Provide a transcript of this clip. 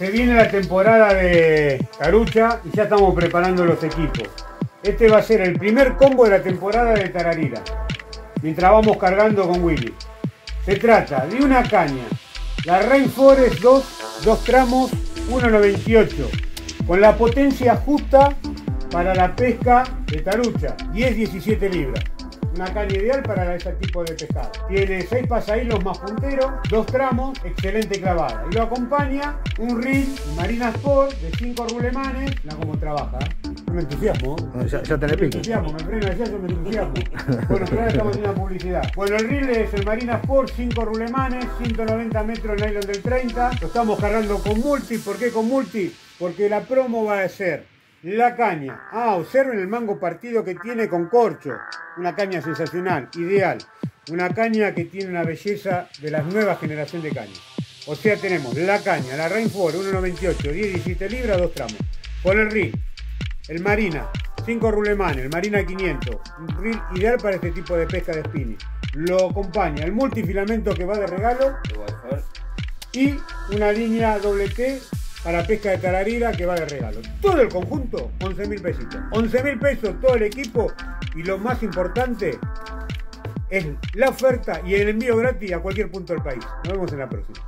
Se viene la temporada de Tarucha y ya estamos preparando los equipos. Este va a ser el primer combo de la temporada de Tararira, mientras vamos cargando con Willy. Se trata de una caña, la Rainforest 2, dos tramos, 1.98, con la potencia justa para la pesca de tarucha, 10-17 libras. Una caña ideal para ese tipo de pescado. Tiene 6 pasahilos más punteros, dos tramos, excelente clavada. Y lo acompaña un reel Marina Sport de 5 rulemanes. Mira cómo trabaja. ¿eh? Me entusiasmo. No, ya, ya tenés Me pico. entusiasmo, me frena ya, yo me entusiasmo. Bueno, pero ahora estamos haciendo publicidad. Bueno, el reel es el Marina Sport, 5 rulemanes, 190 metros nylon del 30. Lo estamos cargando con multi. ¿Por qué con multi? Porque la promo va a ser la caña. Ah, observen el mango partido que tiene con corcho. Una caña sensacional, ideal. Una caña que tiene una belleza de la nueva generación de cañas. O sea, tenemos la caña, la Rainford 1.98, 10-17 libras, dos tramos. Con el reel, el Marina, 5 rulemanes, el Marina 500, un reel ideal para este tipo de pesca de spinning. Lo acompaña el multifilamento que va de regalo y una línea doble T para pesca de tararira que va de regalo. Todo el conjunto, 11 mil pesitos. 11 mil pesos todo el equipo y lo más importante es la oferta y el envío gratis a cualquier punto del país. Nos vemos en la próxima.